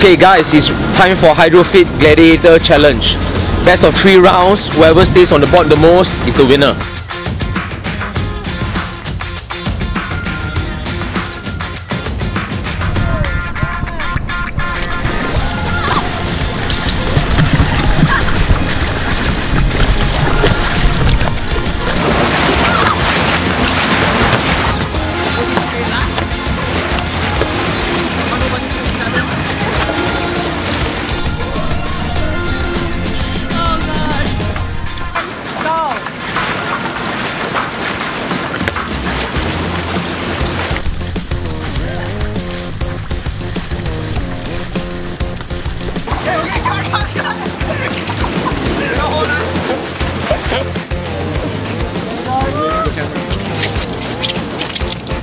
Okay guys, it's time for HydroFit Gladiator Challenge. Best of 3 rounds, whoever stays on the board the most is the winner.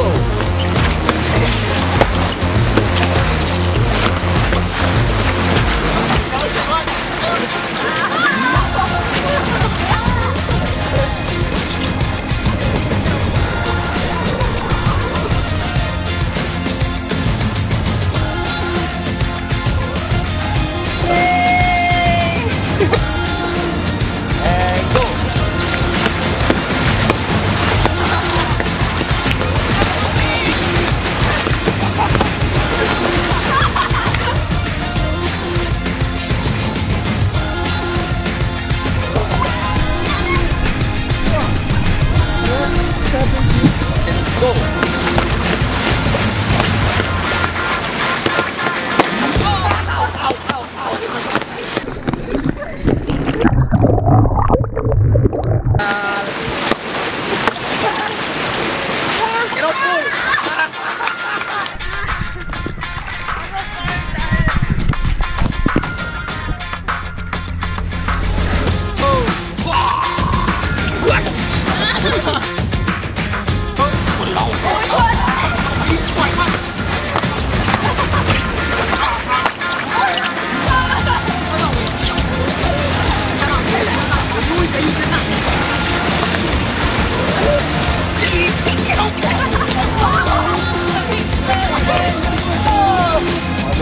go! Go!